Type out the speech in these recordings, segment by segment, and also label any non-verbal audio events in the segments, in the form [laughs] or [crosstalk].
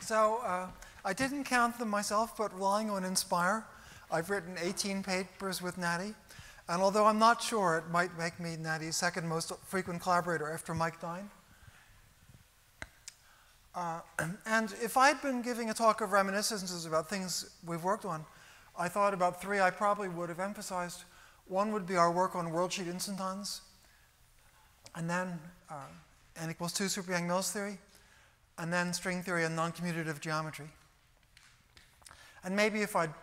So uh, I didn't count them myself, but relying on Inspire, I've written 18 papers with Nati. And although I'm not sure, it might make me Nati's second most frequent collaborator after Mike Dine. Uh, [clears throat] and if I'd been giving a talk of reminiscences about things we've worked on, I thought about three I probably would have emphasized. One would be our work on worldsheet instantons, and then uh, n equals 2 super Yang-Mills theory, and then string theory and non-commutative geometry. And maybe if I'd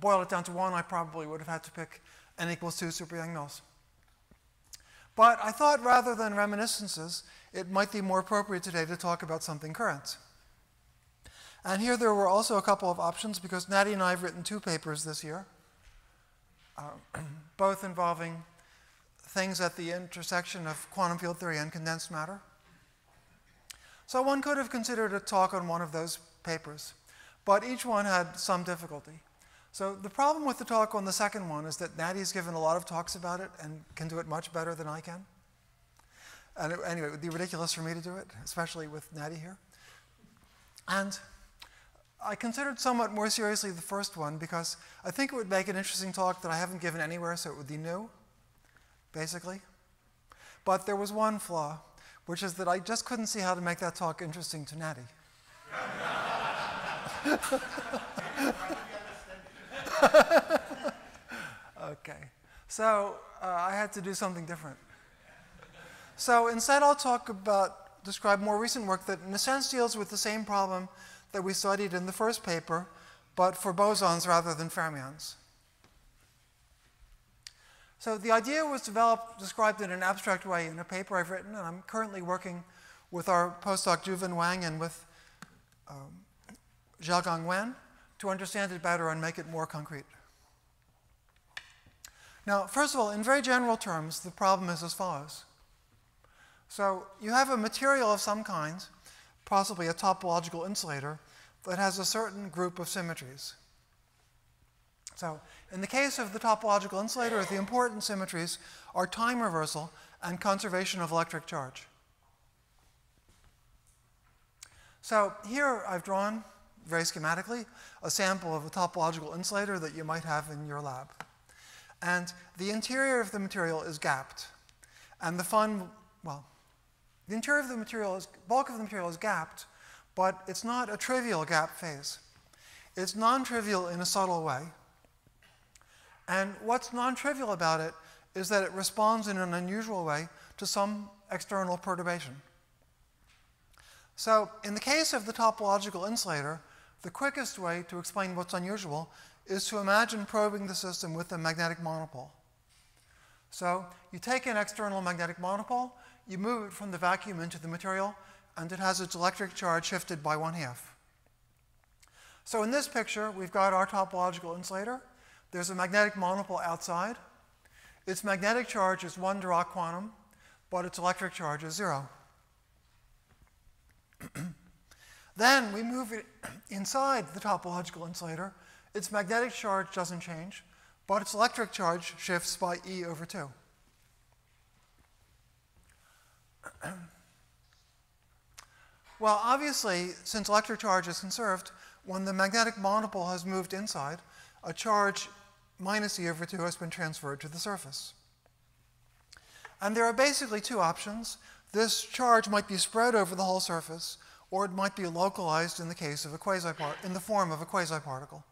boiled it down to one, I probably would have had to pick n equals 2 super Yang-Mills. But I thought rather than reminiscences, it might be more appropriate today to talk about something current. And here there were also a couple of options because Nati and I have written two papers this year, uh, [clears throat] both involving things at the intersection of quantum field theory and condensed matter. So one could have considered a talk on one of those papers, but each one had some difficulty. So the problem with the talk on the second one is that Nati's given a lot of talks about it and can do it much better than I can. And it, anyway, it would be ridiculous for me to do it, especially with Nati here. And I considered somewhat more seriously the first one because I think it would make an interesting talk that I haven't given anywhere, so it would be new, basically. But there was one flaw, which is that I just couldn't see how to make that talk interesting to Nati. okay. So uh, I had to do something different. So instead, I'll talk about, describe more recent work that in a sense deals with the same problem that we studied in the first paper, but for bosons rather than fermions. So the idea was developed, described in an abstract way in a paper I've written, and I'm currently working with our postdoc Juven Wang and with um, Xiaogang Wen to understand it better and make it more concrete. Now, first of all, in very general terms, the problem is as follows. So you have a material of some kind, possibly a topological insulator, that has a certain group of symmetries. So in the case of the topological insulator, the important symmetries are time reversal and conservation of electric charge. So here I've drawn very schematically, a sample of a topological insulator that you might have in your lab. And the interior of the material is gapped. And the fun, well, the interior of the material is, bulk of the material is gapped, but it's not a trivial gap phase. It's non-trivial in a subtle way. And what's non-trivial about it is that it responds in an unusual way to some external perturbation. So in the case of the topological insulator, the quickest way to explain what's unusual is to imagine probing the system with a magnetic monopole. So you take an external magnetic monopole, you move it from the vacuum into the material, and it has its electric charge shifted by one half. So in this picture, we've got our topological insulator. There's a magnetic monopole outside. Its magnetic charge is one Dirac quantum, but its electric charge is zero. [clears throat] Then we move it [clears throat] inside the topological insulator. Its magnetic charge doesn't change, but its electric charge shifts by E over 2. [clears throat] well, obviously, since electric charge is conserved, when the magnetic monopole has moved inside, a charge minus E over 2 has been transferred to the surface. And there are basically two options. This charge might be spread over the whole surface, or it might be localized in the case of a quasipart in the form of a quasiparticle.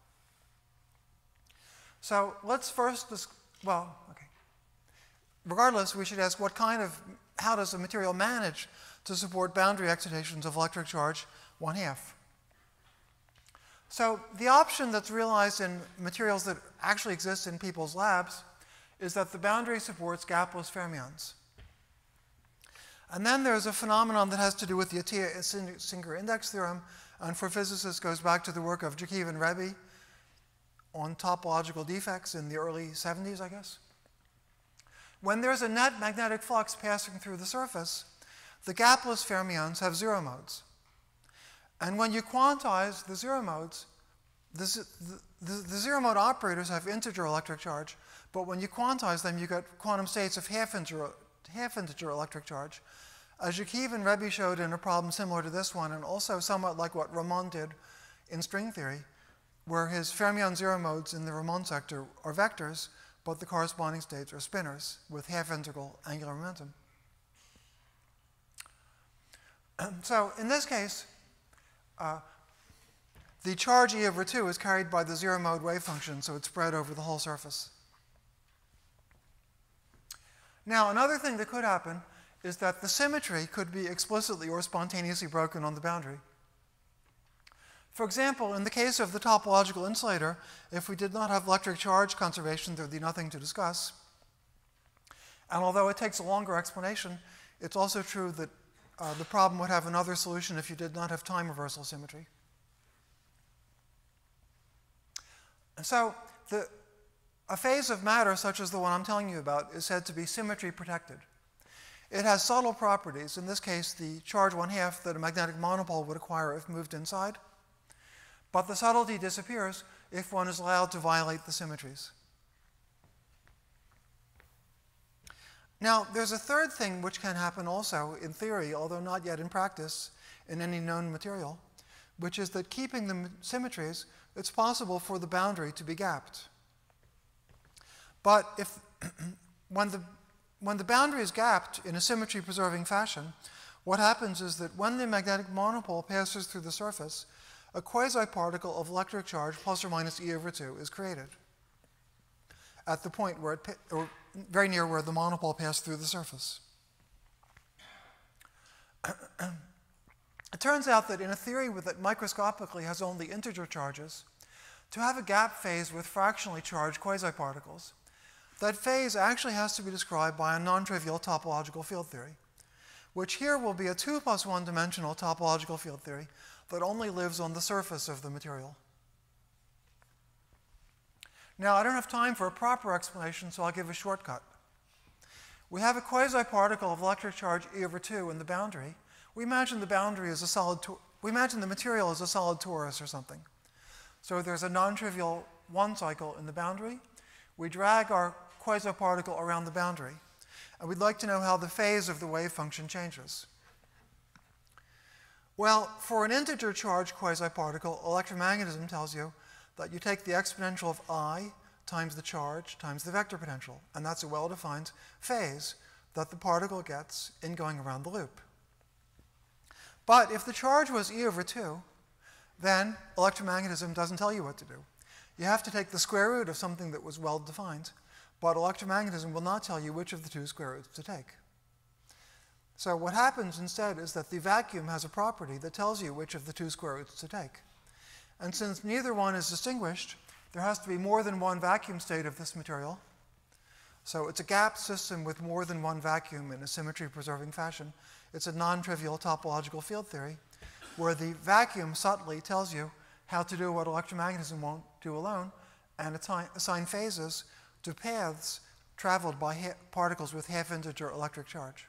So let's first, well, okay. Regardless, we should ask what kind of, how does a material manage to support boundary excitations of electric charge one half? So the option that's realized in materials that actually exist in people's labs is that the boundary supports gapless fermions. And then there's a phenomenon that has to do with the Atiyah-Singer index theorem, and for physicists goes back to the work of Jackiw and Rebbi on topological defects in the early 70s, I guess. When there's a net magnetic flux passing through the surface, the gapless fermions have zero modes. And when you quantize the zero modes, the, the, the, zero mode operators have integer electric charge, but when you quantize them, you get quantum states of half integer, half integer electric charge. As Jackiw and Rebbi showed in a problem similar to this one, and also somewhat like what Ramond did in string theory, where his fermion zero modes in the Ramond sector are vectors, but the corresponding states are spinors with half integral angular momentum. [clears throat] so in this case, uh, the charge E over 2 is carried by the zero mode wave function, so it's spread over the whole surface. Now, another thing that could happen is that the symmetry could be explicitly or spontaneously broken on the boundary. For example, in the case of the topological insulator, if we did not have electric charge conservation, there would be nothing to discuss. And although it takes a longer explanation, it's also true that uh, the problem would have another solution if you did not have time reversal symmetry. And so the, a phase of matter such as the one I'm telling you about is said to be symmetry protected. It has subtle properties, in this case the charge one half that a magnetic monopole would acquire if moved inside. But the subtlety disappears if one is allowed to violate the symmetries. Now, there's a third thing which can happen also in theory, although not yet in practice in any known material, which is that keeping the symmetries it's possible for the boundary to be gapped. But if, [clears throat] when, the, when the boundary is gapped in a symmetry preserving fashion, what happens is that when the magnetic monopole passes through the surface, a quasi-particle of electric charge plus or minus E over 2 is created at the point where it, or very near where the monopole passed through the surface. It turns out that in a theory that microscopically has only integer charges, to have a gap phase with fractionally charged quasiparticles, that phase actually has to be described by a non-trivial topological field theory, which here will be a 2 plus 1 dimensional topological field theory that only lives on the surface of the material. Now, I don't have time for a proper explanation, so I'll give a shortcut. We have a quasi-particle of electric charge E over 2 in the boundary, we imagine the boundary is a solid, we imagine the material is a solid torus or something. So there's a non-trivial one cycle in the boundary. We drag our quasi-particle around the boundary. And we'd like to know how the phase of the wave function changes. Well, for an integer charge quasi-particle, electromagnetism tells you that you take the exponential of i times the charge times the vector potential. And that's a well-defined phase that the particle gets in going around the loop. But if the charge was E over 2, then electromagnetism doesn't tell you what to do. You have to take the square root of something that was well defined, but electromagnetism will not tell you which of the two square roots to take. So what happens instead is that the vacuum has a property that tells you which of the two square roots to take. And since neither one is distinguished, there has to be more than one vacuum state of this material. So it's a gap system with more than one vacuum in a symmetry preserving fashion. It's a non-trivial topological field theory where the vacuum subtly tells you how to do what electromagnetism won't do alone and assign phases to paths traveled by particles with half integer electric charge.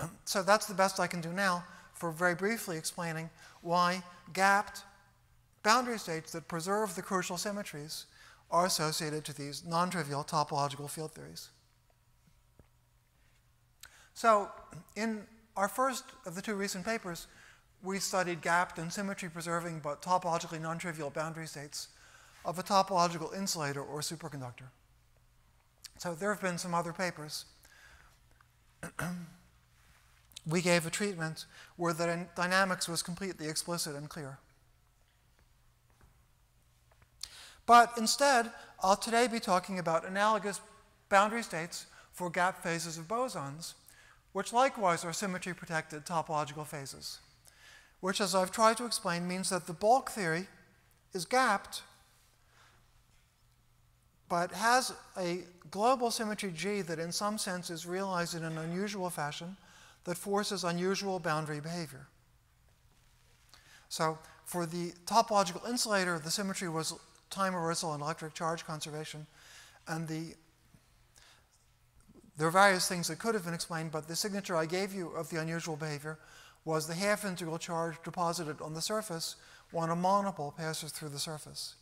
[clears throat] so that's the best I can do now for very briefly explaining why gapped boundary states that preserve the crucial symmetries are associated to these non-trivial topological field theories. So in our first of the two recent papers, we studied gapped and symmetry preserving but topologically non-trivial boundary states of a topological insulator or superconductor. So there have been some other papers. [clears throat] we gave a treatment where the dynamics was completely explicit and clear. But instead, I'll today be talking about analogous boundary states for gap phases of bosons which likewise are symmetry protected topological phases, which, as I've tried to explain, means that the bulk theory is gapped but has a global symmetry G that in some sense is realized in an unusual fashion that forces unusual boundary behavior. So for the topological insulator, the symmetry was time reversal and electric charge conservation, and the there are various things that could have been explained, but the signature I gave you of the unusual behavior was the half integral charge deposited on the surface when a monopole passes through the surface.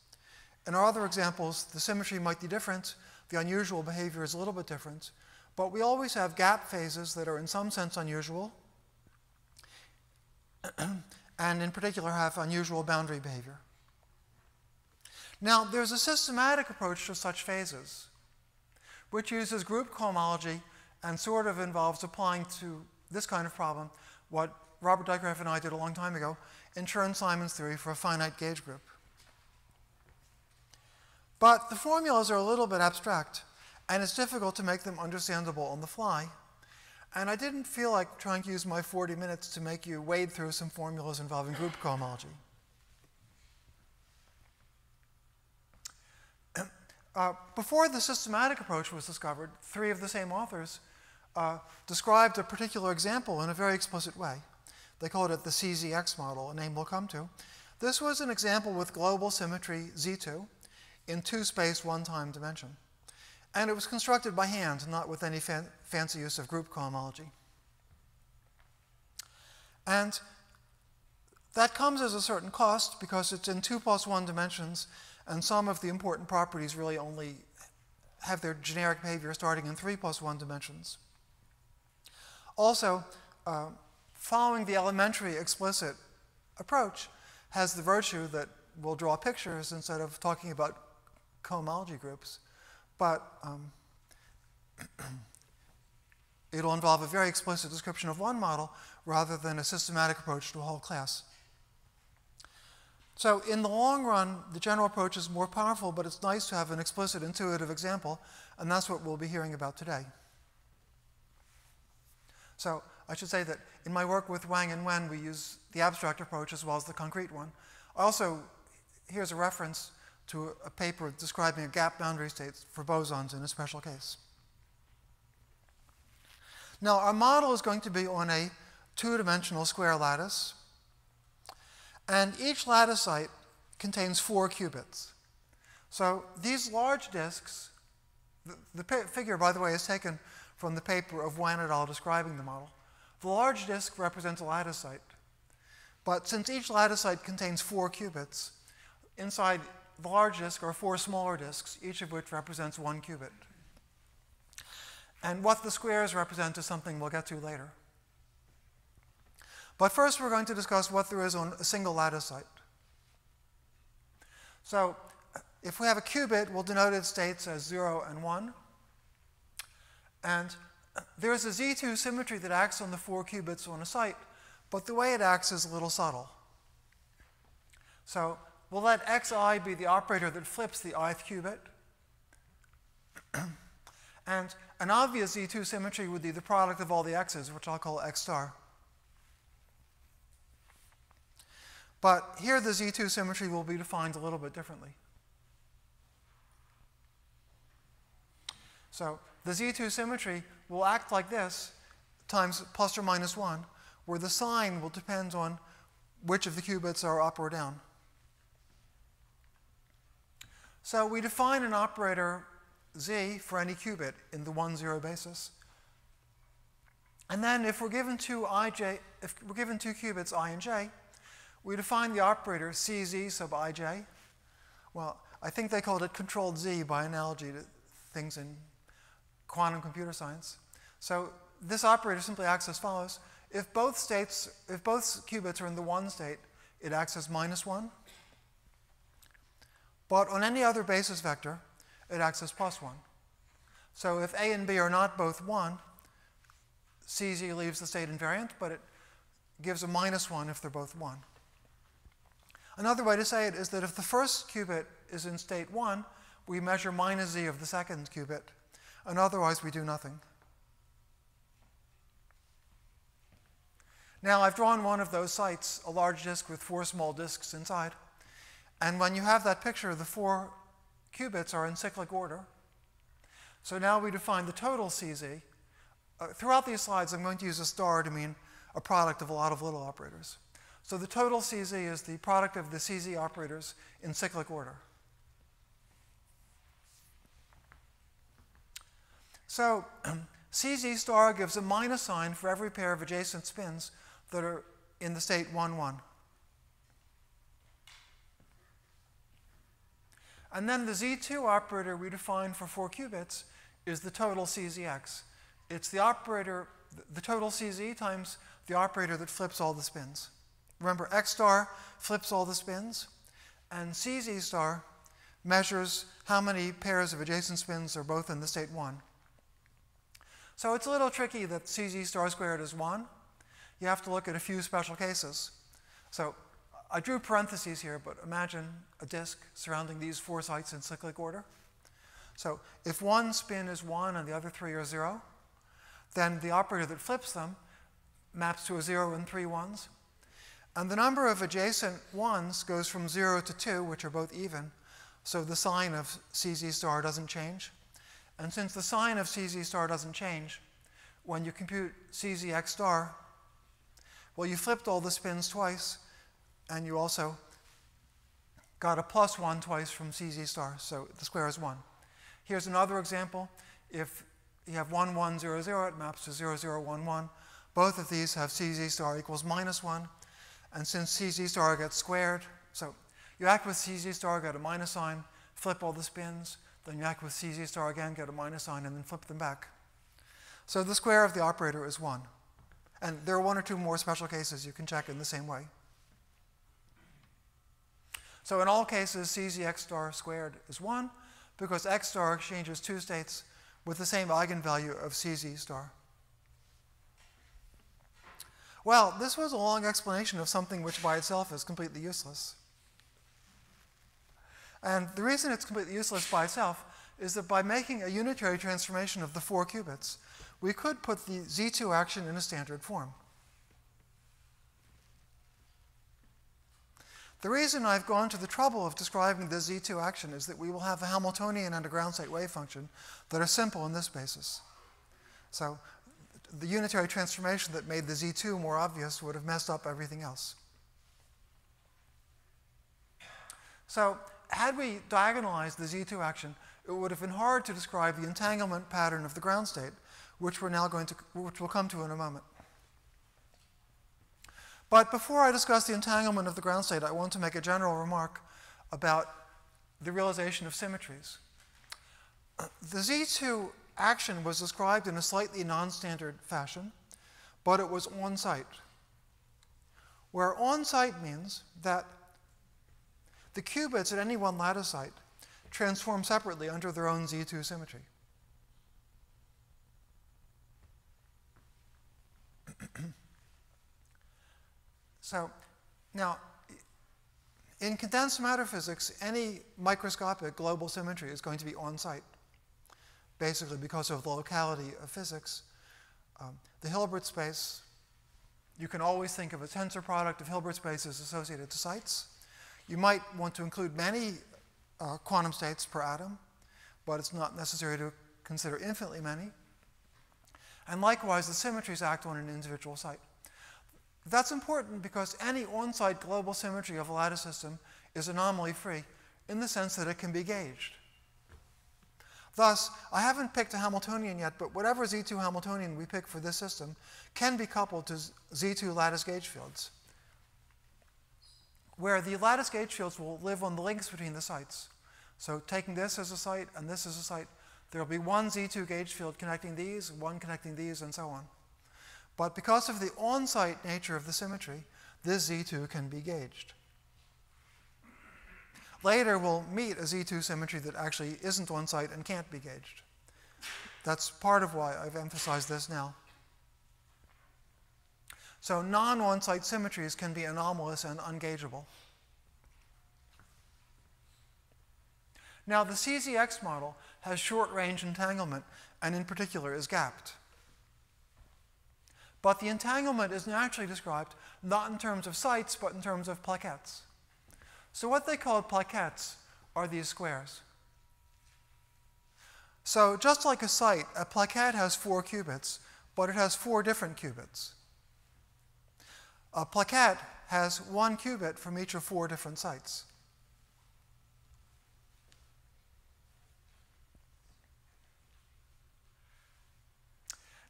In our other examples, the symmetry might be different, the unusual behavior is a little bit different, but we always have gap phases that are in some sense unusual, [clears throat] and in particular have unusual boundary behavior. Now, there's a systematic approach to such phases, which uses group cohomology and sort of involves applying to this kind of problem what Robbert Dijkgraaf and I did a long time ago in Chern-Simons theory for a finite gauge group. But the formulas are a little bit abstract, and it's difficult to make them understandable on the fly. And I didn't feel like trying to use my 40 minutes to make you wade through some formulas involving group cohomology. [clears throat] Uh, before the systematic approach was discovered, three of the same authors uh, described a particular example in a very explicit way. They called it the CZX model, a name we'll come to. This was an example with global symmetry Z2 in two space, one time dimension. And it was constructed by hand, not with any fan fancy use of group cohomology. And that comes as a certain cost because it's in two plus one dimensions, and some of the important properties really only have their generic behavior starting in three plus one dimensions. Also, uh, following the elementary explicit approach has the virtue that we'll draw pictures instead of talking about cohomology groups. But um, [clears throat] it'll involve a very explicit description of one model rather than a systematic approach to a whole class. So in the long run, the general approach is more powerful, but it's nice to have an explicit intuitive example, and that's what we'll be hearing about today. So I should say that in my work with Wang and Wen, we use the abstract approach as well as the concrete one. Also, here's a reference to a paper describing a gap boundary state for bosons in a special case. Now, our model is going to be on a two-dimensional square lattice, and each lattice site contains four qubits. So these large disks, the, the figure, by the way, is taken from the paper of Wan et al. describing the model. The large disk represents a lattice site. But since each lattice site contains four qubits, inside large disk are four smaller disks, each of which represents one qubit. And what the squares represent is something we'll get to later. But first, we're going to discuss what there is on a single lattice site. So if we have a qubit, we'll denote its states as 0 and 1. And there's a Z2 symmetry that acts on the four qubits on a site, but the way it acts is a little subtle. So we'll let xi be the operator that flips the ith qubit. [clears throat] and an obvious Z2 symmetry would be the product of all the x's, which I'll call x star. But here the Z2 symmetry will be defined a little bit differently. So the Z2 symmetry will act like this times plus or minus 1, where the sign will depend on which of the qubits are up or down. So we define an operator z for any qubit in the 1, 0 basis. And then if we're given two ij, if we're given two qubits i and j, we define the operator cz sub ij. Well, I think they called it controlled z by analogy to things in quantum computer science. So this operator simply acts as follows. If both states, if both qubits are in the one state, it acts as minus one. But on any other basis vector, it acts as plus one. So if A and B are not both one, CZ leaves the state invariant, but it gives a minus one if they're both one. Another way to say it is that if the first qubit is in state one, we measure minus z of the second qubit and otherwise we do nothing. Now, I've drawn one of those sites, a large disk with four small disks inside. And when you have that picture, the four qubits are in cyclic order. So now we define the total CZ. Uh, throughout these slides, I'm going to use a star to mean a product of a lot of little operators. So the total CZ is the product of the CZ operators in cyclic order. So [clears throat] CZ star gives a minus sign for every pair of adjacent spins that are in the state 1, 1. And then the Z2 operator we define for 4 qubits is the total CZX. It's the operator, the total CZ times the operator that flips all the spins. Remember, X star flips all the spins, and CZ star measures how many pairs of adjacent spins are both in the state 1. So it's a little tricky that CZ star squared is 1. You have to look at a few special cases. So I drew parentheses here, but imagine a disk surrounding these four sites in cyclic order. So if one spin is 1 and the other three are 0, then the operator that flips them maps to a 0 and three ones. And the number of adjacent ones goes from 0 to 2, which are both even, so the sign of CZ star doesn't change. And since the sign of CZ star doesn't change, when you compute CZX star, well, you flipped all the spins twice, and you also got a plus 1 twice from CZ star, so the square is 1. Here's another example. If you have 1, 1, 0, 0, it maps to 0, 0, 1, 1. Both of these have CZ star equals minus 1. And since CZ star gets squared, so you act with CZ star, get a minus sign, flip all the spins, then you act with CZ star again, get a minus sign, and then flip them back. So the square of the operator is 1. And there are one or two more special cases you can check in the same way. So in all cases, CZX star squared is 1 because X star exchanges two states with the same eigenvalue of CZ star. Well, this was a long explanation of something which by itself is completely useless. And the reason it's completely useless by itself is that by making a unitary transformation of the four qubits, we could put the Z2 action in a standard form. The reason I've gone to the trouble of describing the Z2 action is that we will have a Hamiltonian and a ground state wave function that are simple in this basis. So the unitary transformation that made the Z2 more obvious would have messed up everything else. So had we diagonalized the Z2 action, it would have been hard to describe the entanglement pattern of the ground state, which we're now going to, which we'll come to in a moment. But before I discuss the entanglement of the ground state, I want to make a general remark about the realization of symmetries. The Z2 action was described in a slightly non-standard fashion, but it was on-site. Where on-site means that the qubits at any one lattice site transform separately under their own Z2 symmetry. [clears throat] so now, in condensed matter physics, any microscopic global symmetry is going to be on-site, basically because of the locality of physics. Um, the Hilbert space, you can always think of a tensor product of Hilbert spaces associated to sites. You might want to include many uh, quantum states per atom, but it's not necessary to consider infinitely many. And likewise, the symmetries act on an individual site. That's important because any on-site global symmetry of a lattice system is anomaly free in the sense that it can be gauged. Thus, I haven't picked a Hamiltonian yet, but whatever Z2 Hamiltonian we pick for this system can be coupled to Z2 lattice gauge fields, where the lattice gauge fields will live on the links between the sites. So taking this as a site and this as a site, there will be one Z2 gauge field connecting these, one connecting these, and so on. But because of the on-site nature of the symmetry, this Z2 can be gauged. Later, we'll meet a Z2 symmetry that actually isn't on-site and can't be gauged. That's part of why I've emphasized this now. So non-on-site symmetries can be anomalous and ungaugeable. Now, the CZX model has short-range entanglement, and in particular is gapped. But the entanglement is naturally described not in terms of sites, but in terms of plaquettes. So what they call plaquettes are these squares. So just like a site, a plaquette has four qubits, but it has four different qubits. A plaquette has one qubit from each of four different sites.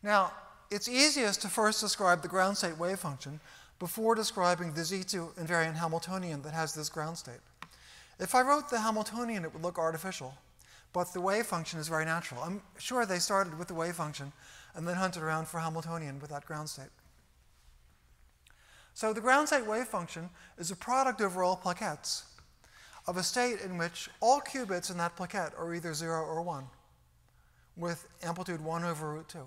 Now, it's easiest to first describe the ground state wave function before describing the Z2 invariant Hamiltonian that has this ground state. If I wrote the Hamiltonian, it would look artificial. but the wave function is very natural. I'm sure they started with the wave function and then hunted around for Hamiltonian with that ground state. So the ground state wave function is a product over all plaquettes of a state in which all qubits in that plaquette are either 0 or 1, with amplitude 1 over root 2.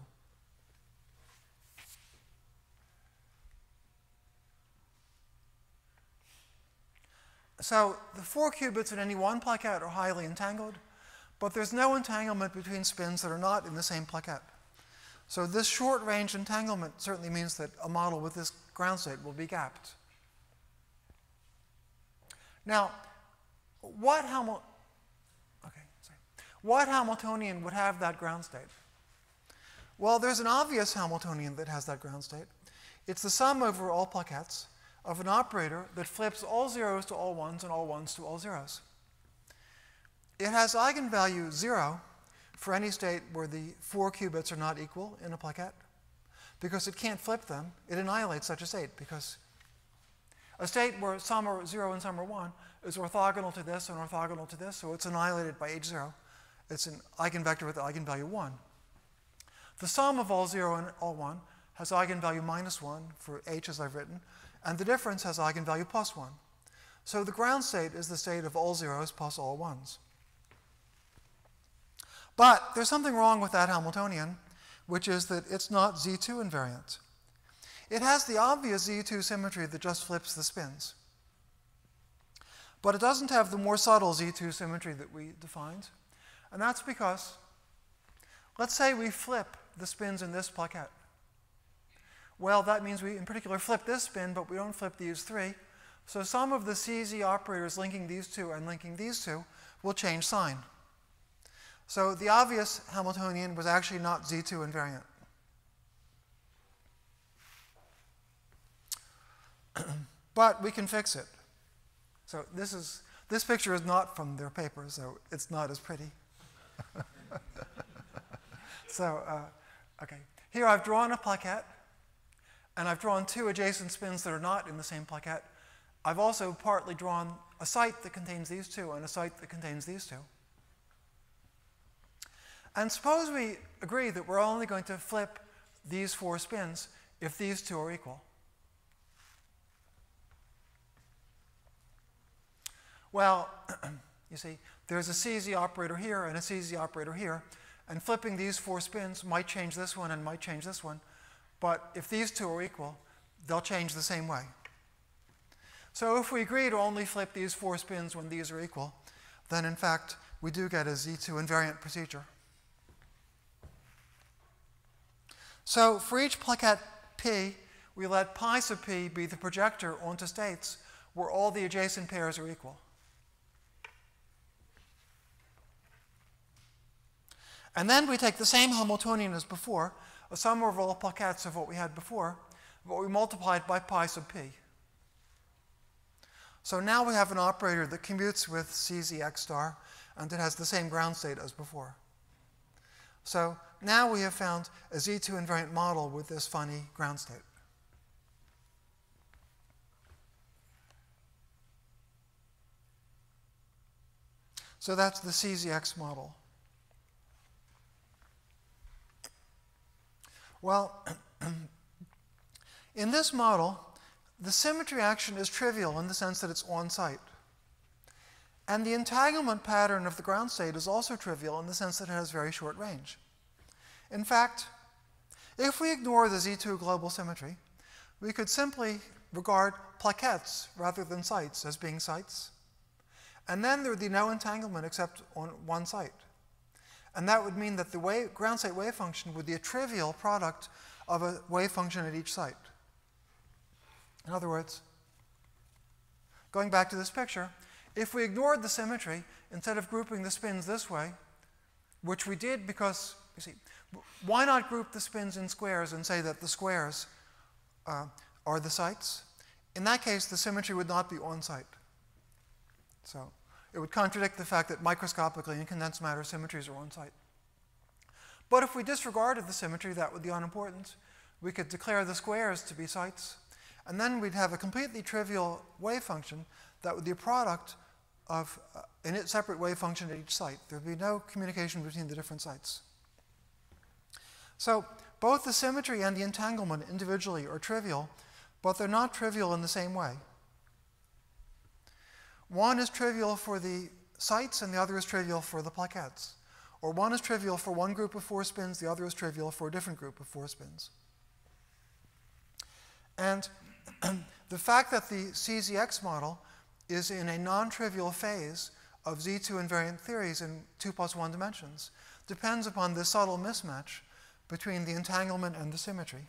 So the four qubits in any one plaquette are highly entangled, but there's no entanglement between spins that are not in the same plaquette. So this short-range entanglement certainly means that a model with this ground state will be gapped. Now, what, Hamil okay, what Hamiltonian would have that ground state? Well, there's an obvious Hamiltonian that has that ground state. It's the sum over all plaquettes of an operator that flips all zeros to all ones and all ones to all zeros. It has eigenvalue 0 for any state where the four qubits are not equal in a plaquette. Because it can't flip them, it annihilates such a state because a state where some are 0 and some are 1 is orthogonal to this and orthogonal to this, so it's annihilated by h0. It's an eigenvector with eigenvalue 1. The sum of all 0 and all 1 has eigenvalue minus 1 for h as I've written, and the difference has eigenvalue plus 1. So the ground state is the state of all zeros plus all ones. But there's something wrong with that Hamiltonian, which is that it's not Z2 invariant. It has the obvious Z2 symmetry that just flips the spins. But it doesn't have the more subtle Z2 symmetry that we defined. And that's because, let's say we flip the spins in this plaquette. Well, that means we in particular flip this spin, but we don't flip these three. So some of the CZ operators linking these two and linking these two will change sign. So the obvious Hamiltonian was actually not Z2 invariant. [clears throat] but we can fix it. So this is this picture is not from their paper, so it's not as pretty. [laughs] so uh, okay, here I've drawn a plaquette and I've drawn two adjacent spins that are not in the same plaquette. I've also partly drawn a site that contains these two and a site that contains these two. And suppose we agree that we're only going to flip these four spins if these two are equal. Well, [clears throat] you see, there's a CZ operator here and a CZ operator here, and flipping these four spins might change this one and might change this one. But if these two are equal, they'll change the same way. So if we agree to only flip these four spins when these are equal, then in fact, we do get a Z2 invariant procedure. So for each plaquette P, we let pi sub p be the projector onto states where all the adjacent pairs are equal. And then we take the same Hamiltonian as before, a sum over all plaquettes of what we had before, but we multiplied by pi sub p. So now we have an operator that commutes with CZX star and it has the same ground state as before. So now we have found a Z2 invariant model with this funny ground state. So that's the CZX model. Well, [clears throat] in this model, the symmetry action is trivial in the sense that it's on site. And the entanglement pattern of the ground state is also trivial in the sense that it has very short range. In fact, if we ignore the Z2 global symmetry, we could simply regard plaquettes rather than sites as being sites. And then there would be no entanglement except on one site. And that would mean that the wave, ground state wave function would be a trivial product of a wave function at each site. In other words, going back to this picture, if we ignored the symmetry, instead of grouping the spins this way, which we did because, you see, why not group the spins in squares and say that the squares uh, are the sites? In that case, the symmetry would not be on site. So it would contradict the fact that microscopically in condensed matter symmetries are on site. But if we disregarded the symmetry, that would be unimportant. We could declare the squares to be sites, and then we'd have a completely trivial wave function that would be a product of, uh, a separate wave function at each site. There would be no communication between the different sites. So both the symmetry and the entanglement individually are trivial, but they're not trivial in the same way. One is trivial for the sites and the other is trivial for the plaquettes. Or one is trivial for one group of four spins, the other is trivial for a different group of four spins. And [clears throat] the fact that the CZX model is in a non-trivial phase of Z2 invariant theories in 2 plus 1 dimensions depends upon this subtle mismatch between the entanglement and the symmetry.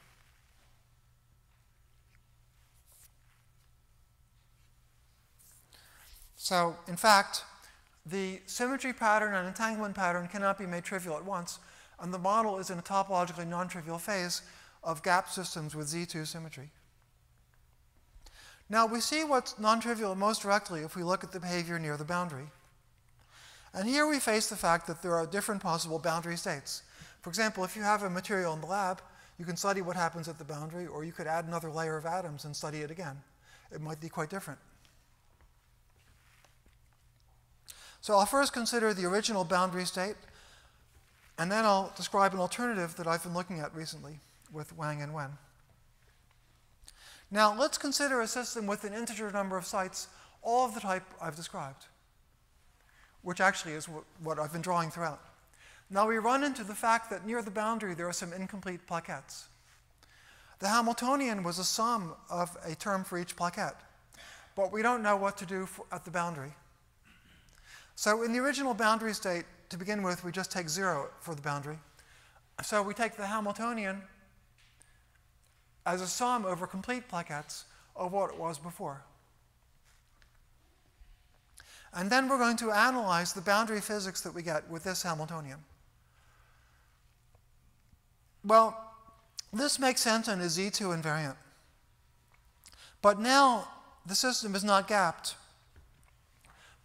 So, in fact, the symmetry pattern and entanglement pattern cannot be made trivial at once, and the model is in a topologically non-trivial phase of gap systems with Z2 symmetry. Now, we see what's non-trivial most directly if we look at the behavior near the boundary. And here we face the fact that there are different possible boundary states. For example, if you have a material in the lab, you can study what happens at the boundary, or you could add another layer of atoms and study it again. It might be quite different. So I'll first consider the original boundary state, and then I'll describe an alternative that I've been looking at recently with Wang and Wen. Now let's consider a system with an integer number of sites, all of the type I've described, which actually is what I've been drawing throughout. Now we run into the fact that near the boundary there are some incomplete plaquettes. The Hamiltonian was a sum of a term for each plaquette, but we don't know what to do for, at the boundary. So in the original boundary state, to begin with, we just take zero for the boundary. So we take the Hamiltonian as a sum over complete plaquettes of what it was before. And then we're going to analyze the boundary physics that we get with this Hamiltonian. Well, this makes sense in is Z2 invariant. But now the system is not gapped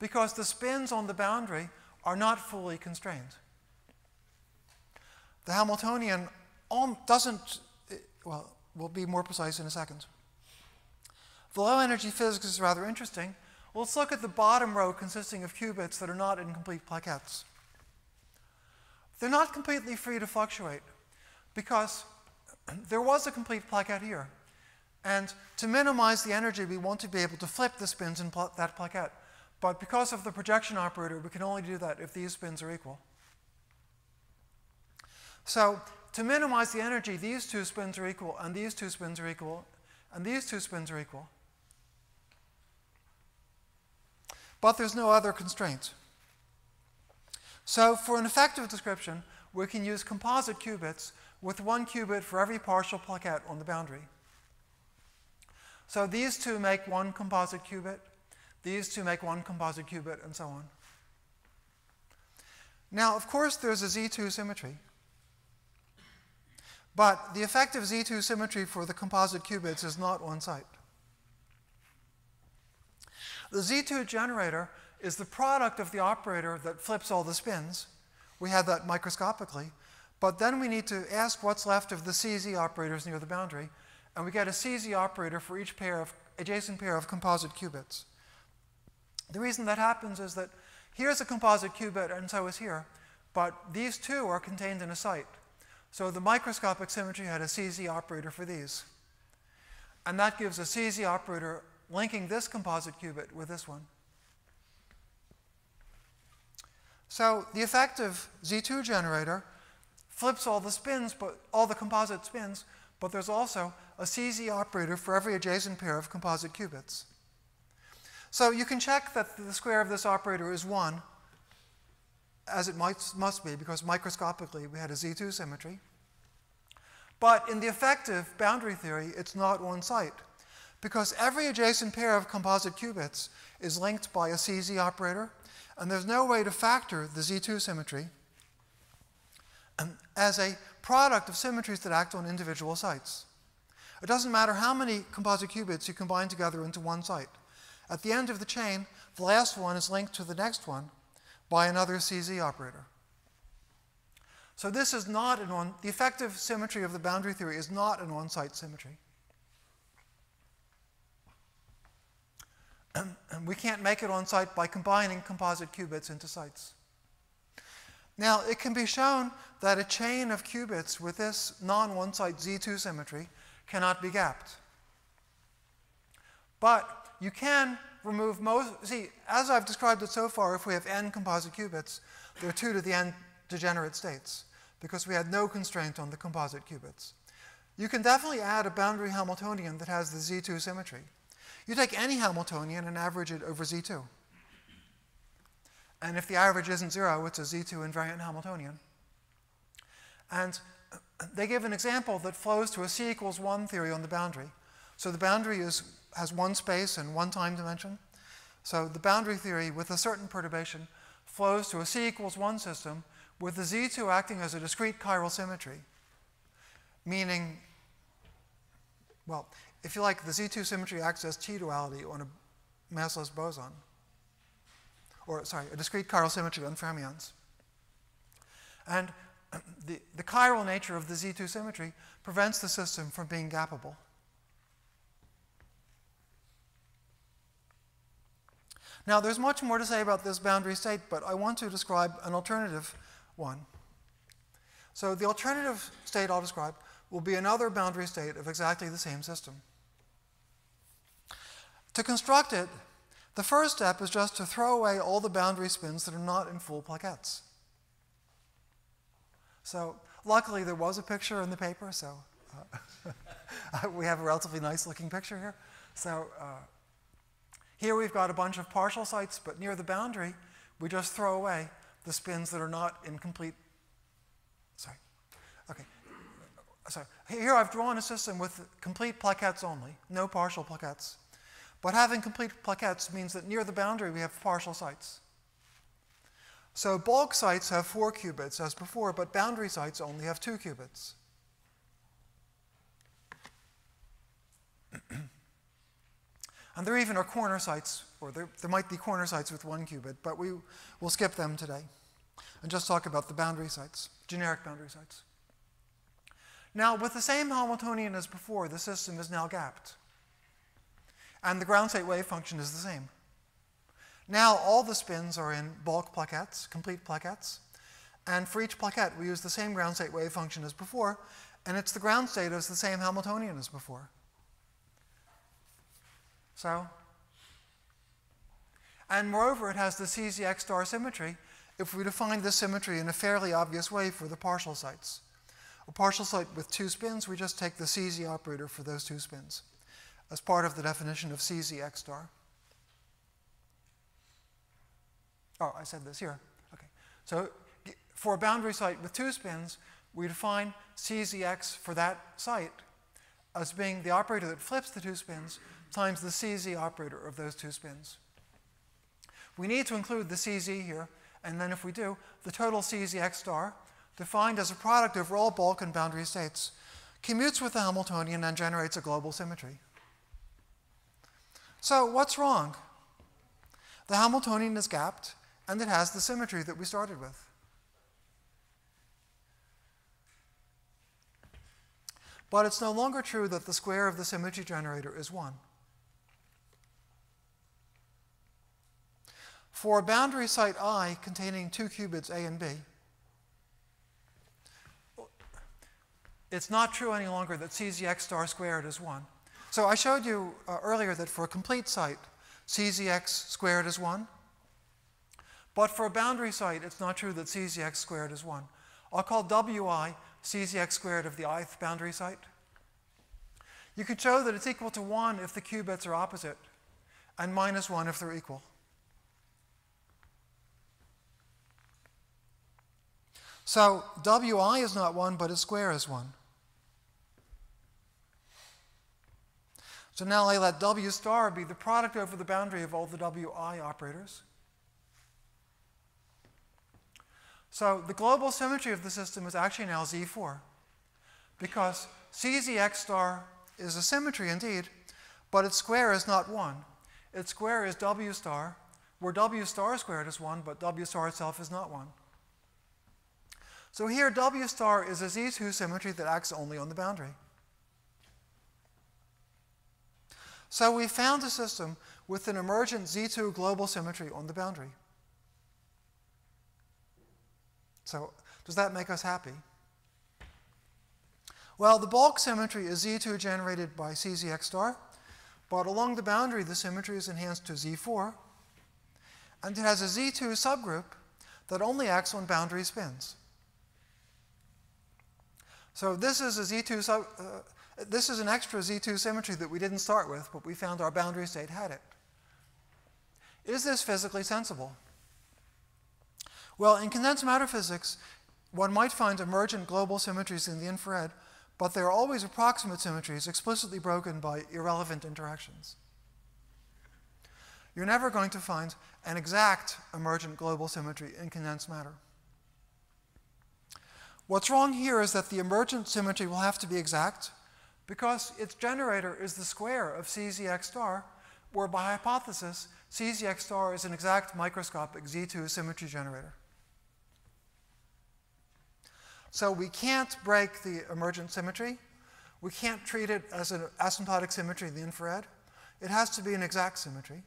because the spins on the boundary are not fully constrained. The Hamiltonian doesn't, well, we'll be more precise in a second. The low energy physics is rather interesting. Let's look at the bottom row consisting of qubits that are not in complete plaquettes. They're not completely free to fluctuate because [clears throat] there was a complete plaquette here. And to minimize the energy, we want to be able to flip the spins in that plaquette. But because of the projection operator, we can only do that if these spins are equal. So to minimize the energy, these two spins are equal, and these two spins are equal, and these two spins are equal. But there's no other constraint. So for an effective description, we can use composite qubits with one qubit for every partial plaquette on the boundary. So these two make one composite qubit, these two make one composite qubit, and so on. Now, of course, there's a Z2 symmetry. But the effective Z2 symmetry for the composite qubits is not one site. The Z2 generator is the product of the operator that flips all the spins. We have that microscopically. But then we need to ask what's left of the CZ operators near the boundary, and we get a CZ operator for each pair of adjacent pair of composite qubits. The reason that happens is that here's a composite qubit, and so is here, but these two are contained in a site. So the microscopic symmetry had a CZ operator for these. And that gives a CZ operator linking this composite qubit with this one. So the effective Z2 generator flips all the spins, but all the composite spins, but there's also a CZ operator for every adjacent pair of composite qubits. So you can check that the square of this operator is 1, as it might, must be, because microscopically we had a Z2 symmetry. But in the effective boundary theory, it's not one site, because every adjacent pair of composite qubits is linked by a CZ operator, and there's no way to factor the Z2 symmetry as a product of symmetries that act on individual sites. It doesn't matter how many composite qubits you combine together into one site. At the end of the chain, the last one is linked to the next one by another CZ operator. So this is not an on, the effective symmetry of the boundary theory is not an on-site symmetry. [clears throat] we can't make it on site by combining composite qubits into sites. Now, it can be shown that a chain of qubits with this non one site Z2 symmetry cannot be gapped. But you can remove most, see, as I've described it so far, if we have n composite qubits, there are 2 to the n degenerate states because we had no constraint on the composite qubits. You can definitely add a boundary Hamiltonian that has the Z2 symmetry. You take any Hamiltonian and average it over Z2. And if the average isn't zero, it's a Z2 invariant Hamiltonian. And they give an example that flows to a C equals 1 theory on the boundary. So the boundary is, has one space and one time dimension. So the boundary theory with a certain perturbation flows to a C equals 1 system with the Z2 acting as a discrete chiral symmetry, meaning, well, if you like, the Z2 symmetry acts as T duality on a massless boson, or sorry, a discrete chiral symmetry on fermions. And [clears throat] the, the chiral nature of the Z2 symmetry prevents the system from being gappable. Now, there's much more to say about this boundary state, but I want to describe an alternative one. So the alternative state I'll describe will be another boundary state of exactly the same system. To construct it, the first step is just to throw away all the boundary spins that are not in full plaquettes. So luckily there was a picture in the paper, so uh, [laughs] we have a relatively nice looking picture here. So uh, here we've got a bunch of partial sites, but near the boundary, we just throw away the spins that are not in complete. Sorry. Okay. Sorry. Here I've drawn a system with complete plaquettes only, no partial plaquettes. But having complete plaquettes means that near the boundary we have partial sites. So bulk sites have four qubits as before, but boundary sites only have two qubits. [clears throat] and there even are corner sites, or there, there might be corner sites with one qubit, but we will skip them today and just talk about the boundary sites, generic boundary sites. Now, with the same Hamiltonian as before, the system is now gapped. And the ground state wave function is the same. Now all the spins are in bulk plaquettes, complete plaquettes. And for each plaquette, we use the same ground state wave function as before, and it's the ground state as the same Hamiltonian as before. So, and moreover, it has the CZX star symmetry if we define this symmetry in a fairly obvious way for the partial sites. A partial site with two spins, we just take the CZ operator for those two spins as part of the definition of CZX star. Oh, I said this here. Okay. So for a boundary site with two spins, we define CZX for that site as being the operator that flips the two spins times the CZ operator of those two spins. We need to include the CZ here, and then if we do, the total CZX star, defined as a product over all bulk and boundary states, commutes with the Hamiltonian and generates a global symmetry. So what's wrong? The Hamiltonian is gapped, and it has the symmetry that we started with. But it's no longer true that the square of the symmetry generator is 1. For a boundary site i containing two qubits a and b, it's not true any longer that CZX star squared is 1. So I showed you uh, earlier that for a complete site, CZX squared is 1. But for a boundary site, it's not true that CZX squared is 1. I'll call WI CZX squared of the ith boundary site. You could show that it's equal to 1 if the qubits are opposite, and minus 1 if they're equal. So WI is not 1, but its square is 1. So now I let W star be the product over the boundary of all the WI operators. So the global symmetry of the system is actually now Z4 because CZX star is a symmetry indeed, but its square is not 1. Its square is W star, where W star squared is 1, but W star itself is not 1. So here W star is a Z2 symmetry that acts only on the boundary. So we found a system with an emergent Z2 global symmetry on the boundary. So does that make us happy? Well, the bulk symmetry is Z2 generated by CZX star, but along the boundary the symmetry is enhanced to Z4, and it has a Z2 subgroup that only acts on boundary spins. So this is a Z2 sub, uh, this is an extra Z2 symmetry that we didn't start with, but we found our boundary state had it. Is this physically sensible? Well, in condensed matter physics, one might find emergent global symmetries in the infrared, but they are always approximate symmetries explicitly broken by irrelevant interactions. You're never going to find an exact emergent global symmetry in condensed matter. What's wrong here is that the emergent symmetry will have to be exact because its generator is the square of CZX star, where by hypothesis, CZX star is an exact microscopic Z2 symmetry generator. So we can't break the emergent symmetry. We can't treat it as an asymptotic symmetry in the infrared. It has to be an exact symmetry.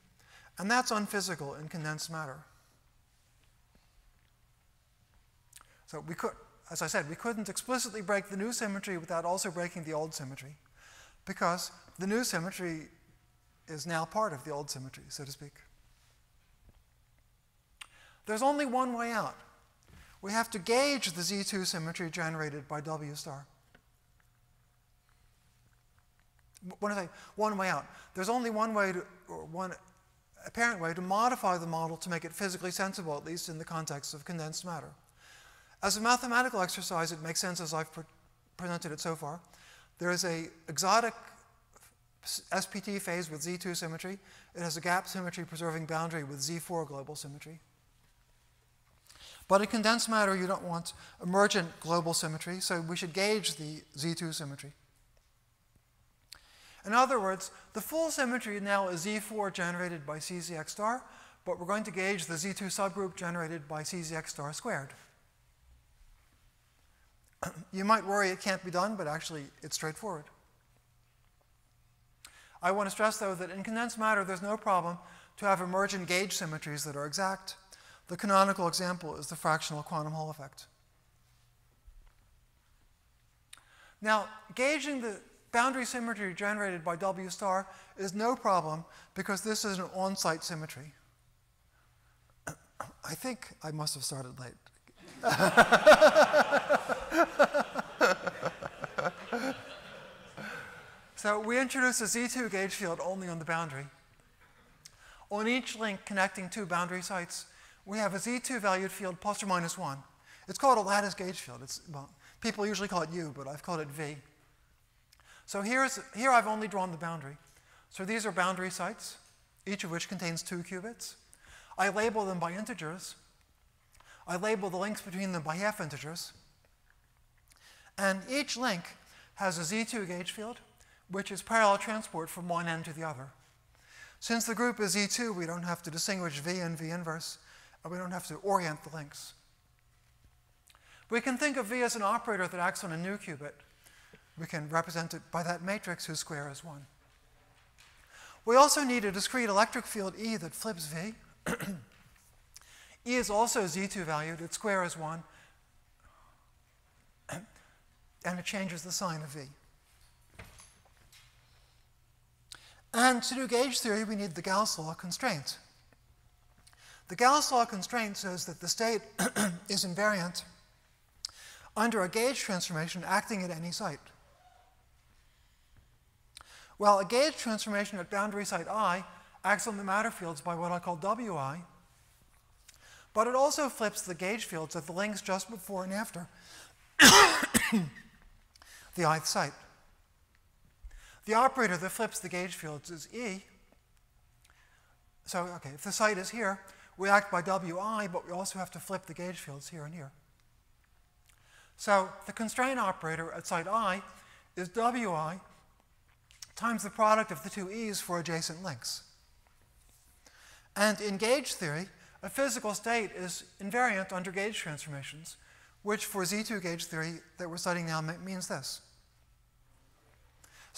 And that's unphysical in condensed matter. So we could, as I said, we couldn't explicitly break the new symmetry without also breaking the old symmetry, because the new symmetry is now part of the old symmetry, so to speak. There's only one way out. We have to gauge the Z2 symmetry generated by W star. I say one way out, there's only one way to, one apparent way to modify the model to make it physically sensible, at least in the context of condensed matter. As a mathematical exercise, it makes sense as I've pre presented it so far. There is a exotic SPT phase with Z2 symmetry. It has a gap symmetry preserving boundary with Z4 global symmetry. But in condensed matter, you don't want emergent global symmetry, so we should gauge the Z2 symmetry. In other words, the full symmetry now is Z4 generated by CZX star, but we're going to gauge the Z2 subgroup generated by CZX star squared. [clears throat] you might worry it can't be done, but actually it's straightforward. I want to stress, though, that in condensed matter, there's no problem to have emergent gauge symmetries that are exact. The canonical example is the fractional quantum Hall effect. Now, gauging the boundary symmetry generated by W star is no problem because this is an on-site symmetry. [clears throat] I think I must have started late. [laughs] [laughs] so we introduce a Z2 gauge field only on the boundary. On each link connecting two boundary sites, we have a Z2 valued field plus or minus 1. It's called a lattice gauge field. It's, well, people usually call it U, but I've called it V. So here's, here I've only drawn the boundary. So these are boundary sites, each of which contains two qubits. I label them by integers. I label the links between them by half integers. And each link has a Z2 gauge field, which is parallel transport from one end to the other. Since the group is Z2, we don't have to distinguish V and V inverse, and we don't have to orient the links. We can think of V as an operator that acts on a new qubit we can represent it by that matrix whose square is 1. We also need a discrete electric field E that flips V. [clears throat] e is also Z2 valued, its square is 1, and it changes the sign of V. And to do gauge theory, we need the Gauss law constraint. The Gauss law constraint says that the state [clears throat] is invariant under a gauge transformation acting at any site. Well, a gauge transformation at boundary site i acts on the matter fields by what I call wi, but it also flips the gauge fields at the links just before and after [coughs] [coughs] the ith site. The operator that flips the gauge fields is E. So, okay, if the site is here, we act by wi, but we also have to flip the gauge fields here and here. So the constraint operator at site i is wi times the product of the two e's for adjacent links. And in gauge theory, a physical state is invariant under gauge transformations, which for Z2 gauge theory that we're studying now means this.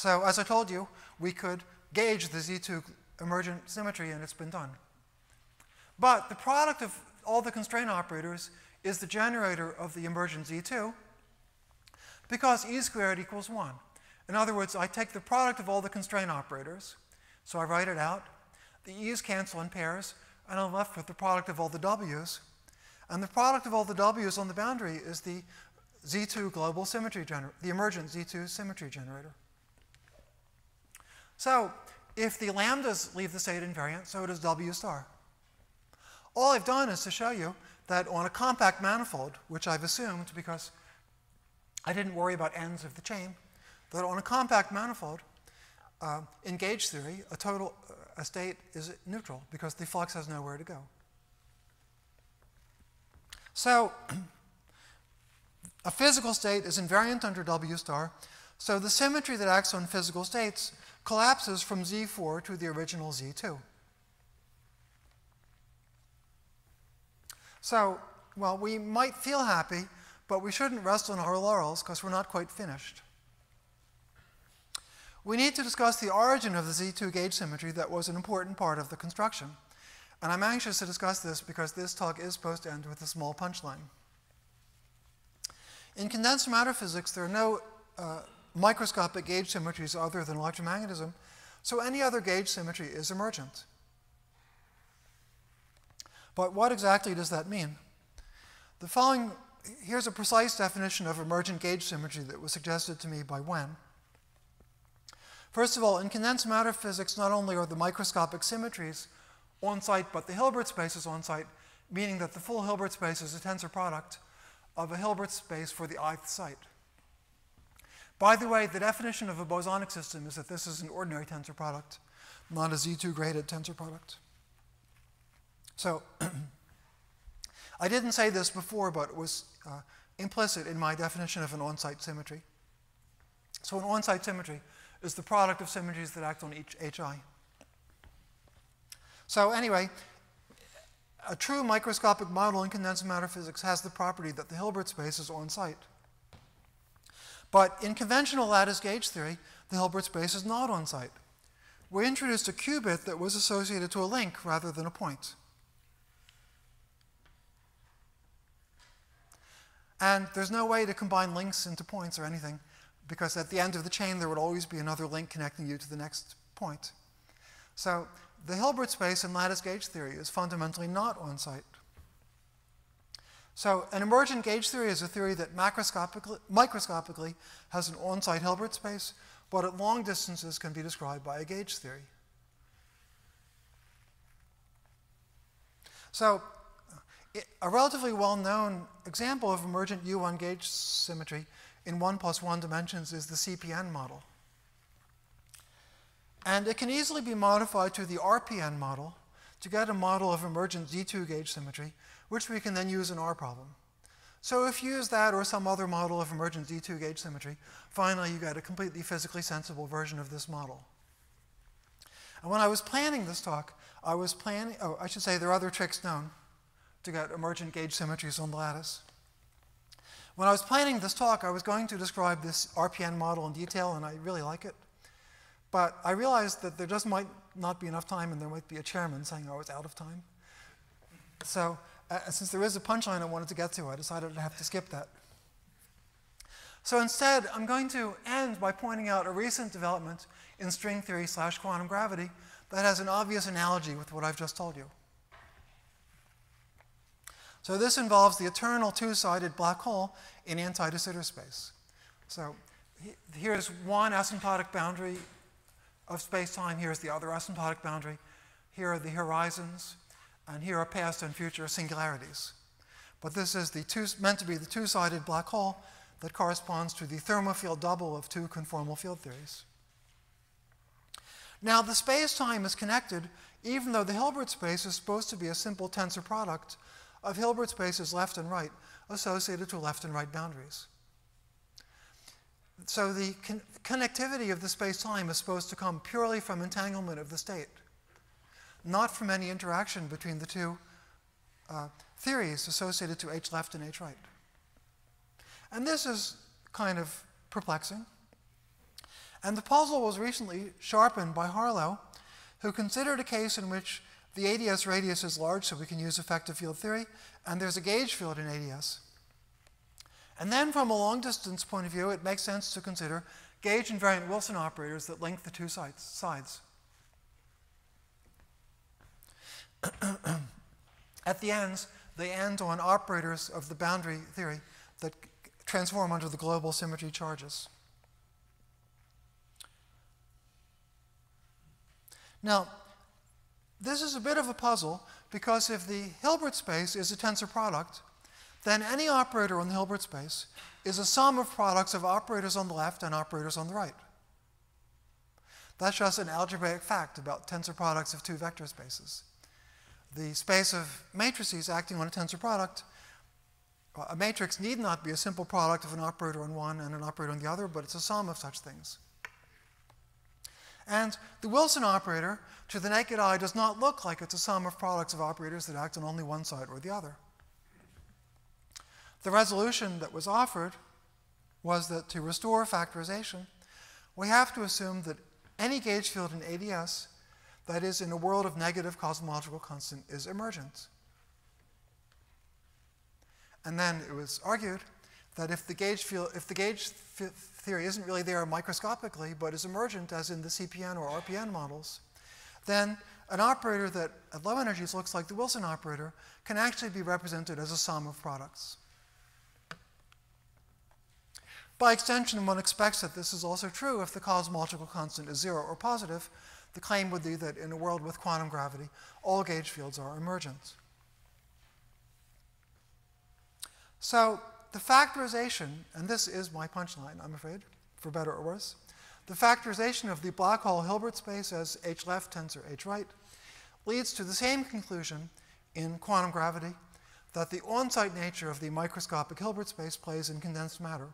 So as I told you, we could gauge the Z2 emergent symmetry and it's been done. But the product of all the constraint operators is the generator of the emergent Z2 because E squared equals 1. In other words, I take the product of all the constraint operators, so I write it out. The E's cancel in pairs, and I'm left with the product of all the W's. And the product of all the W's on the boundary is the Z2 global symmetry generator, the emergent Z2 symmetry generator. So if the lambdas leave the state invariant, so does W star. All I've done is to show you that on a compact manifold, which I've assumed because I didn't worry about ends of the chain, that on a compact manifold, uh, in gauge theory, a total uh, a state is neutral because the flux has nowhere to go. So [clears throat] a physical state is invariant under W star, so the symmetry that acts on physical states collapses from Z4 to the original Z2. So, well, we might feel happy, but we shouldn't rest on our laurels because we're not quite finished. We need to discuss the origin of the Z2 gauge symmetry that was an important part of the construction. And I'm anxious to discuss this because this talk is supposed to end with a small punchline. In condensed matter physics, there are no uh, microscopic gauge symmetries other than electromagnetism, so any other gauge symmetry is emergent. But what exactly does that mean? The following, here's a precise definition of emergent gauge symmetry that was suggested to me by Wen. First of all, in condensed matter physics, not only are the microscopic symmetries on site, but the Hilbert space is on site, meaning that the full Hilbert space is a tensor product of a Hilbert space for the ith site. By the way, the definition of a bosonic system is that this is an ordinary tensor product, not a Z2 graded tensor product. So [clears throat] I didn't say this before, but it was uh, implicit in my definition of an on-site symmetry. So an on-site symmetry is the product of symmetries that act on each HI. So anyway, a true microscopic model in condensed matter physics has the property that the Hilbert space is on-site. But in conventional lattice gauge theory, the Hilbert space is not on-site. We introduced a qubit that was associated to a link rather than a point. And there's no way to combine links into points or anything, because at the end of the chain, there would always be another link connecting you to the next point. So the Hilbert space in lattice gauge theory is fundamentally not on site. So an emergent gauge theory is a theory that macroscopically, microscopically has an on site Hilbert space, but at long distances can be described by a gauge theory. So a relatively well-known example of emergent U1 gauge symmetry in 1 plus 1 dimensions is the CPN model. And it can easily be modified to the RPN model to get a model of emergent Z2 gauge symmetry, which we can then use in our problem. So if you use that or some other model of emergent Z2 gauge symmetry, finally you get a completely physically sensible version of this model. And when I was planning this talk, I was planning, oh, I should say there are other tricks known to get emergent gauge symmetries on the lattice. When I was planning this talk, I was going to describe this RPN model in detail, and I really like it. But I realized that there just might not be enough time, and there might be a chairman saying I was out of time. So uh, since there is a punchline I wanted to get to, I decided I'd have to skip that. So instead, I'm going to end by pointing out a recent development in string theory slash quantum gravity that has an obvious analogy with what I've just told you. So this involves the eternal two-sided black hole in anti-de Sitter space. So here's one asymptotic boundary of space-time. Here's the other asymptotic boundary. Here are the horizons, and here are past and future singularities. But this is the two, meant to be the two-sided black hole that corresponds to the thermofield double of two conformal field theories. Now, the space-time is connected even though the Hilbert space is supposed to be a simple tensor product of Hilbert spaces left and right associated to left and right boundaries. So the con connectivity of the space-time is supposed to come purely from entanglement of the state, not from any interaction between the two uh, theories associated to h left and h right. And this is kind of perplexing. And the puzzle was recently sharpened by Harlow who considered a case in which the ADS radius is large, so we can use effective field theory, and there's a gauge field in ADS. And then from a long distance point of view, it makes sense to consider gauge invariant Wilson operators that link the two sides. [clears throat] At the ends, they end on operators of the boundary theory that transform under the global symmetry charges. Now, this is a bit of a puzzle because if the Hilbert space is a tensor product, then any operator on the Hilbert space is a sum of products of operators on the left and operators on the right. That's just an algebraic fact about tensor products of two vector spaces. The space of matrices acting on a tensor product, a matrix need not be a simple product of an operator on one and an operator on the other, but it's a sum of such things. And the Wilson operator, to the naked eye, does not look like it's a sum of products of operators that act on only one side or the other. The resolution that was offered was that to restore factorization, we have to assume that any gauge field in ADS, that is, in a world of negative cosmological constant, is emergent. And then it was argued that if the gauge field, if the gauge theory isn't really there microscopically, but is emergent, as in the CPN or RPN models, then an operator that at low energies looks like the Wilson operator can actually be represented as a sum of products. By extension, one expects that this is also true if the cosmological constant is zero or positive. The claim would be that in a world with quantum gravity, all gauge fields are emergent. So the factorization, and this is my punchline, I'm afraid, for better or worse, the factorization of the black hole Hilbert space as H left tensor H right leads to the same conclusion in quantum gravity that the on-site nature of the microscopic Hilbert space plays in condensed matter.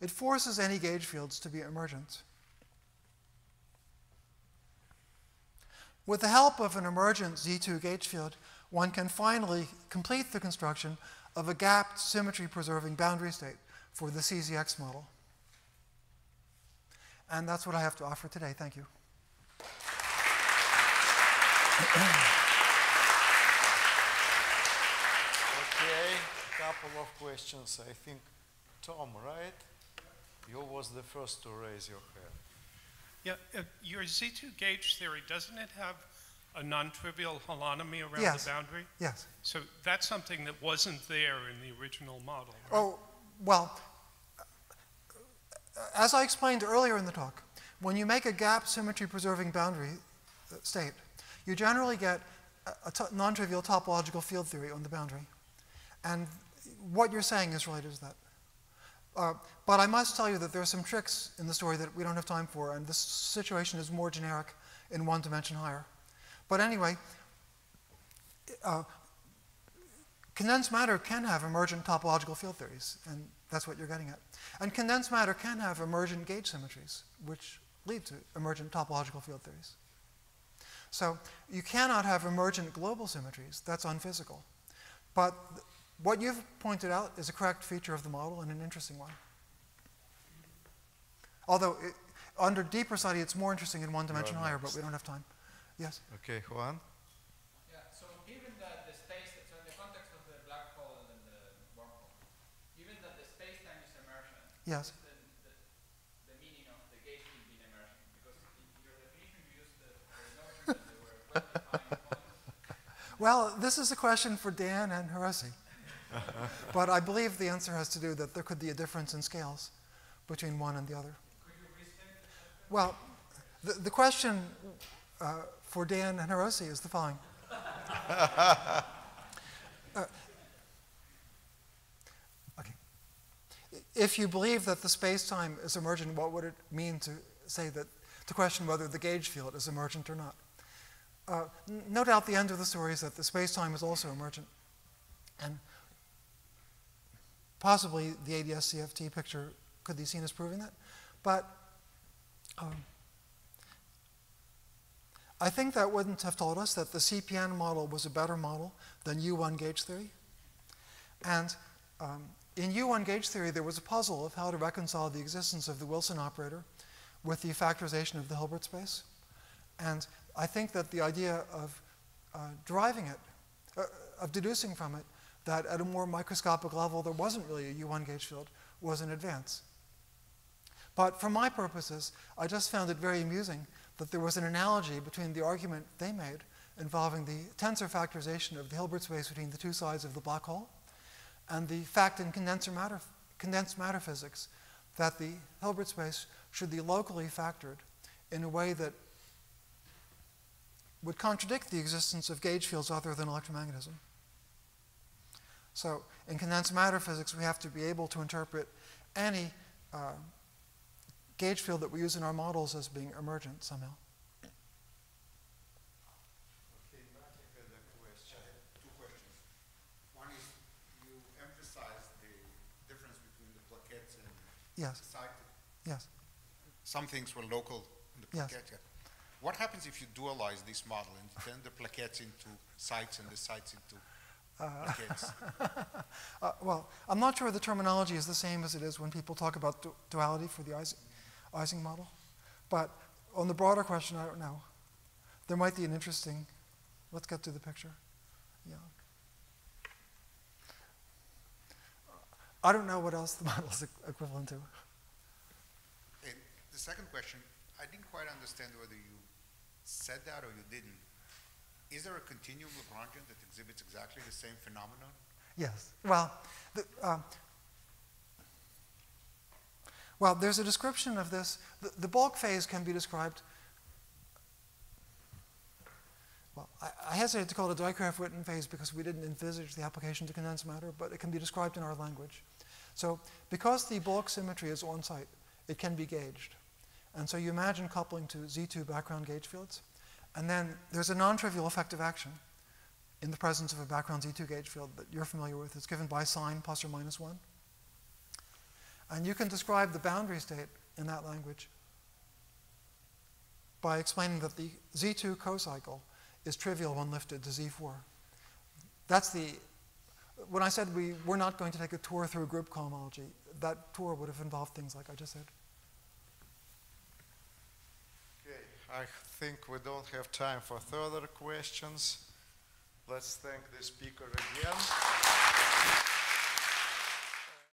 It forces any gauge fields to be emergent. With the help of an emergent Z2 gauge field, one can finally complete the construction of a gapped symmetry preserving boundary state for the CZX model. And that's what I have to offer today. Thank you. okay, a couple of questions. I think Tom, right? You was the first to raise your hand. Yeah, uh, your Z2 gauge theory, doesn't it have a non-trivial holonomy around yes. the boundary? Yes. So that's something that wasn't there in the original model. Right? Oh, well, as I explained earlier in the talk, when you make a gap symmetry preserving boundary uh, state, you generally get a non-trivial topological field theory on the boundary. And what you're saying is related to that. Uh, but I must tell you that there are some tricks in the story that we don't have time for, and this situation is more generic in one dimension higher. But anyway, uh, condensed matter can have emergent topological field theories, and that's what you're getting at. And condensed matter can have emergent gauge symmetries, which lead to emergent topological field theories. So you cannot have emergent global symmetries. That's unphysical. But what you've pointed out is a correct feature of the model and an interesting one. Although it, under deeper study, it's more interesting in one dimension higher, but we don't have time. Yes? Okay, Juan? Yeah, so given that the space, so in the context of the black hole and the wormhole, given that the space-time is emergent, yes. The, the, the, meaning of the gauge field being emergent? Because in your definition you used the, notion that they were well-defined [laughs] Well, this is a question for Dan and Hirose. [laughs] but I believe the answer has to do that there could be a difference in scales between one and the other. Well, the, the question uh, for Dan and Hirose is the following. [laughs] uh, okay. If you believe that the space-time is emergent, what would it mean to say that, to question whether the gauge field is emergent or not? Uh, no doubt the end of the story is that the space-time is also emergent. And possibly the ADS CFT picture could be seen as proving that. But um, I think that wouldn't have told us that the CPN model was a better model than U1 gauge theory. And um, in U1 gauge theory, there was a puzzle of how to reconcile the existence of the Wilson operator with the factorization of the Hilbert space. And I think that the idea of uh, deriving it, uh, of deducing from it, that at a more microscopic level there wasn't really a U1 gauge field was an advance. But for my purposes, I just found it very amusing that there was an analogy between the argument they made involving the tensor factorization of the Hilbert space between the two sides of the black hole and the fact in matter, condensed matter physics that the Hilbert space should be locally factored in a way that would contradict the existence of gauge fields other than electromagnetism. So, in condensed matter physics, we have to be able to interpret any uh, gauge field that we use in our models as being emergent somehow. Okay, Martin had a question. Two questions. One is, you emphasize the difference between the plaquettes and Yes, site. yes. Some things were local in the Yes. plaquette. yeah. What happens if you dualize this model and turn the plaquettes into sites and the sites into plaquettes? Uh, well, I'm not sure the terminology is the same as it is when people talk about du- duality for the Ising, Ising model. But on the broader question, I don't know. There might be an interesting. Let's get to the picture. Yeah. I don't know what else the [laughs] model is equivalent to. And the second question, I didn't quite understand whether you said that or you didn't. Is there a continuum Lagrangian that exhibits exactly the same phenomenon? Yes. Well, the, um, well, there's a description of this. The, the bulk phase can be described. Well, I, I hesitate to call it a Dijkgraaf-Witten phase because we didn't envisage the application to condensed matter, but it can be described in our language. So, because the bulk symmetry is on site, it can be gauged. And so you imagine coupling to Z2 background gauge fields. And then there's a non-trivial effective action in the presence of a background Z2 gauge field that you're familiar with. It's given by sign plus or minus 1. And you can describe the boundary state in that language by explaining that the Z2 cocycle is trivial when lifted to Z4. That's the, when I said we were not going to take a tour through group cohomology, that tour would have involved things like I just said. Okay, I think we don't have time for further questions. Let's thank the speaker again.